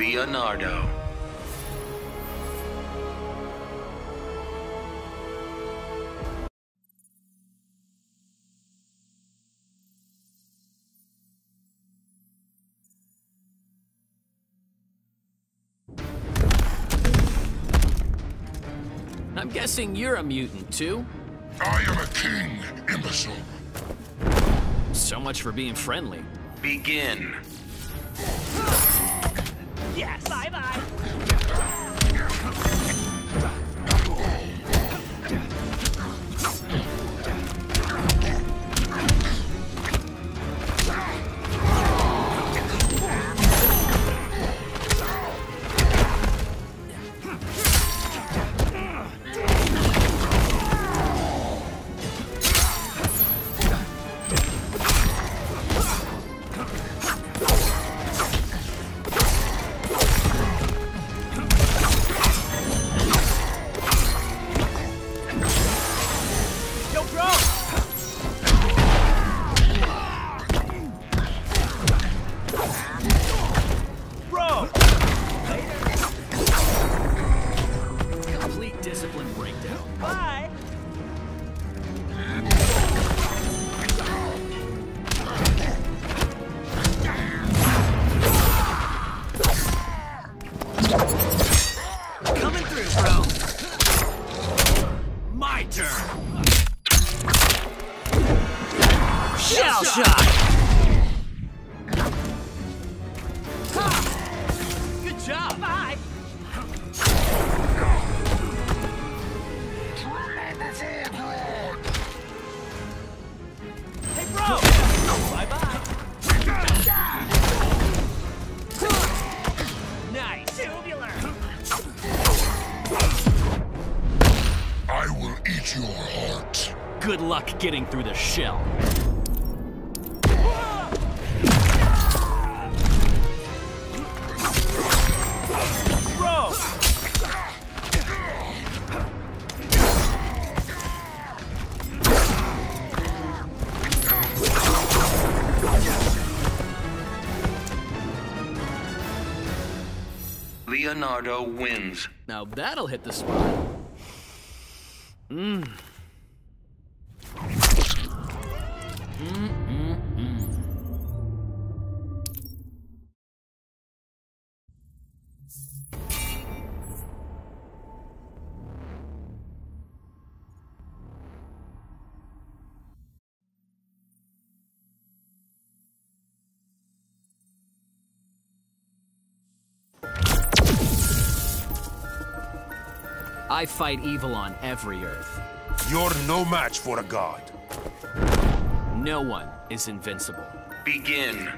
Leonardo. I'm guessing you're a mutant, too? I am a king, imbecile. So much for being friendly. Begin. Yes. Bye bye. Getting through the shell. Leonardo wins. Now that'll hit the spot. Mmm. I fight evil on every earth. You're no match for a god. No one is invincible. Begin.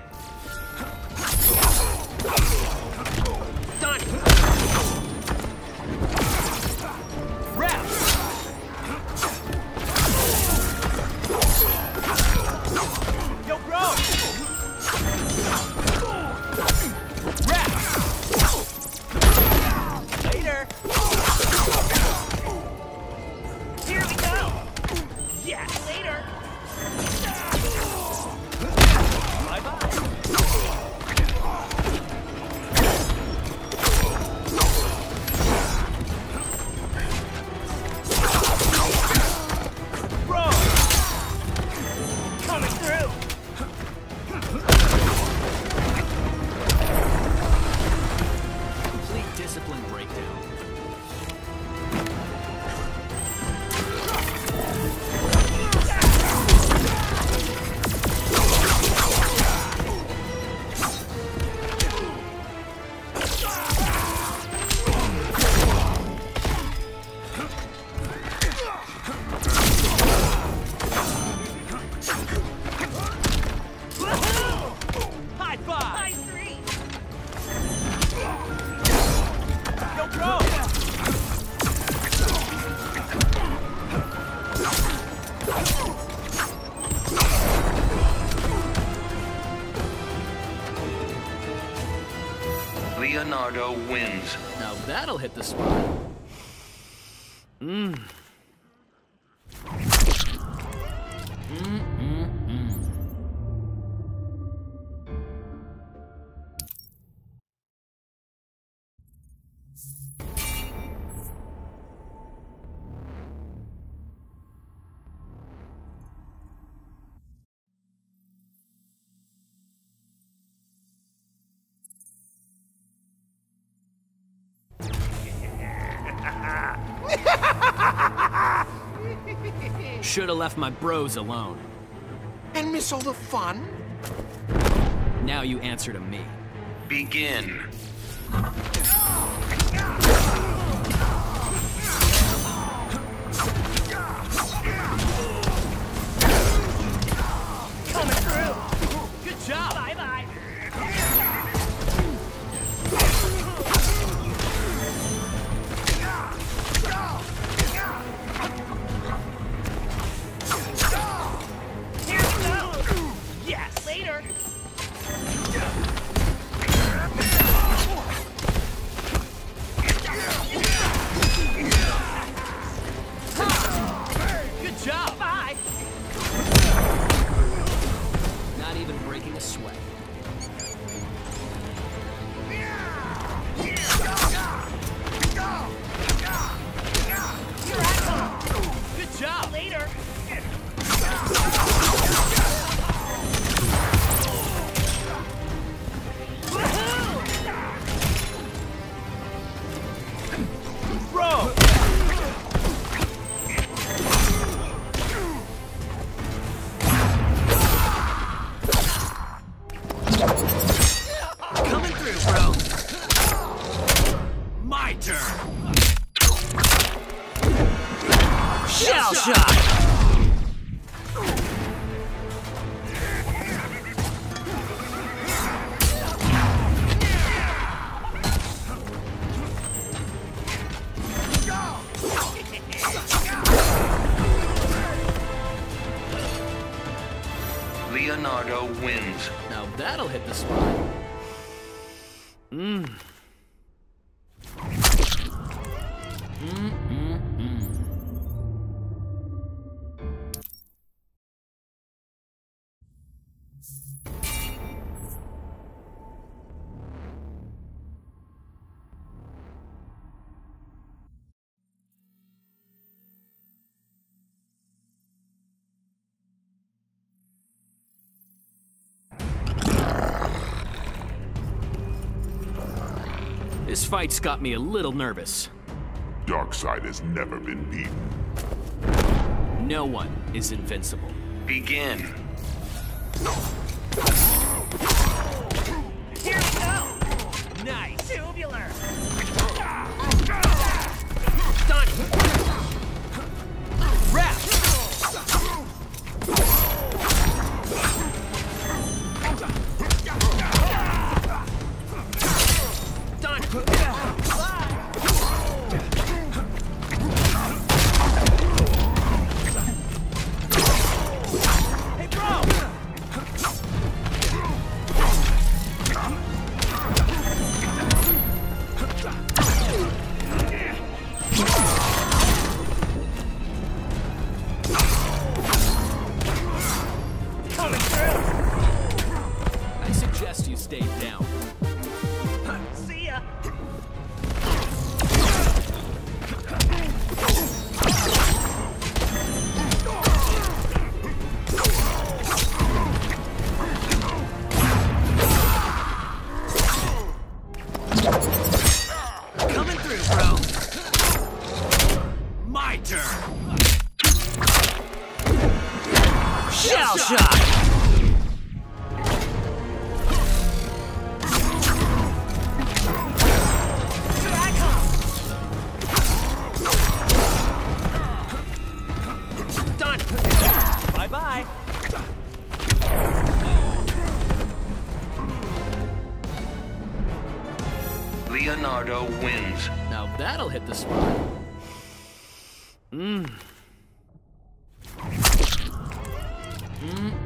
Leonardo wins. Now that'll hit the spot. Mmm. Should've left my bros alone. And miss all the fun? Now you answer to me. Begin. My turn. Shell shock. Leonardo wins. Now that'll hit the spot. Mmm. This fight's got me a little nervous. Darkseid has never been beaten. No one is invincible. Begin. Shell shock. Here I come. Done. Bye bye. Leonardo wins. Now that'll hit the spot. Mmm. Mmm.